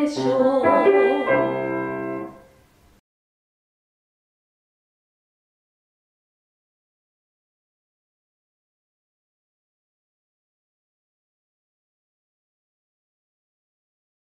でしょう